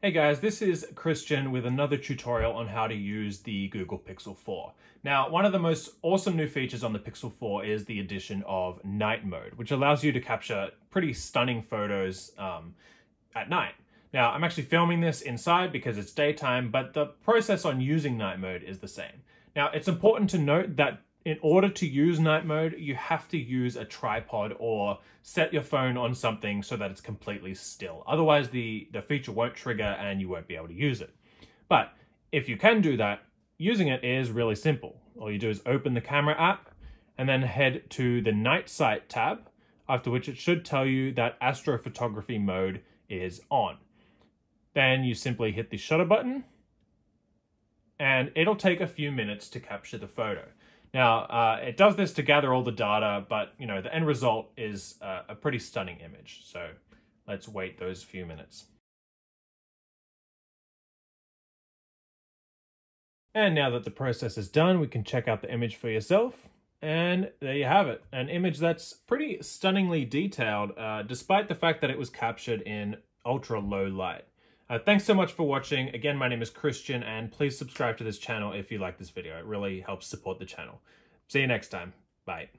Hey guys, this is Christian with another tutorial on how to use the Google Pixel 4. Now, one of the most awesome new features on the Pixel 4 is the addition of night mode, which allows you to capture pretty stunning photos um, at night. Now, I'm actually filming this inside because it's daytime, but the process on using night mode is the same. Now, it's important to note that in order to use night mode, you have to use a tripod or set your phone on something so that it's completely still. Otherwise, the, the feature won't trigger and you won't be able to use it. But if you can do that, using it is really simple. All you do is open the camera app and then head to the Night Sight tab, after which it should tell you that astrophotography mode is on. Then you simply hit the shutter button and it'll take a few minutes to capture the photo. Now, uh, it does this to gather all the data, but you know the end result is uh, a pretty stunning image. So let's wait those few minutes. And now that the process is done, we can check out the image for yourself. And there you have it, an image that's pretty stunningly detailed, uh, despite the fact that it was captured in ultra low light. Uh, thanks so much for watching. Again, my name is Christian, and please subscribe to this channel if you like this video. It really helps support the channel. See you next time. Bye.